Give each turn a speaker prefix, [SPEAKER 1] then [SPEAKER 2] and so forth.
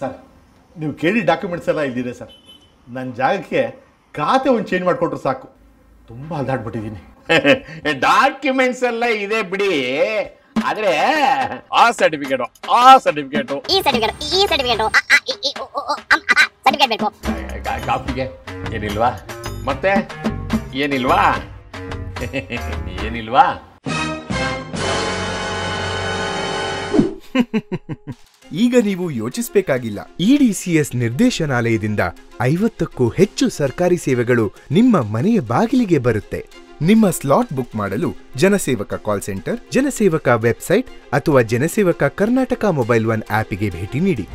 [SPEAKER 1] Sir ನೀವು ಕೇಳಿ documents ಎಲ್ಲ ಇಲ್ಲಿದೆ ಸರ್. ನನ್ನ ಜಾಗಕ್ಕೆ ಖಾತೆ ಒಂದು ಚೇಂಜ್ ಮಾಡಿಕೊಟ್ರು ಸಾಕು. ತುಂಬ ಅಲ್ದಾಡ್ಬಿಟ್ಟಿದ್ದೀನಿ.
[SPEAKER 2] ಡಾಕ್ಯುಮೆಂಟ್ಸ್ ಎಲ್ಲ ಇದೆ ಬಿಡಿ. ಆದ್ರೆ ಆ ಸರ್ಟಿಫಿಕೇಟು ಆ ಸರ್ಟಿಫಿಕೇಟು
[SPEAKER 3] ಈ ಸರ್ಟಿಫಿಕೇಟ್ ಈ ಸರ್ಟಿಫಿಕೇಟ್ ಸರ್ಟಿಫಿಕೇಟ್ ಬೇಕು.
[SPEAKER 2] ಕಾಪಿಗೆ. ಏನಿಲ್ವಾ? ಮತ್ತೆ? ಏನಿಲ್ವಾ? ಏನಿಲ್ವಾ?
[SPEAKER 4] ಈಗ ನೀವು ಯೋಚಿಸಬೇಕಾಗಿಲ್ಲ. ಇಡಿಸಿಎಸ್ ನಿರ್ದೇಶನಾಲಯದಿಂದ ಐವತ್ತಕ್ಕೂ ಹೆಚ್ಚು ಸರ್ಕಾರಿ ಸೇವೆಗಳು ನಿಮ್ಮ ಮನೆಯ ಬಾಗಿಲಿಗೆ ಬರುತ್ತೆ. ನಿಮ್ಮ ಸ್ಲಾಟ್ ಬುಕ್ ಮಾಡಲು Janasevaka call center, Janasevaka website ಅಥವಾ ಜನಸೇವಕ ಕರ್ನಾಟಕ ಮೊಬೈಲ್ ಒನ್ ಆಪ್ಗೆ ಭೇಟಿ ನೀಡಿ.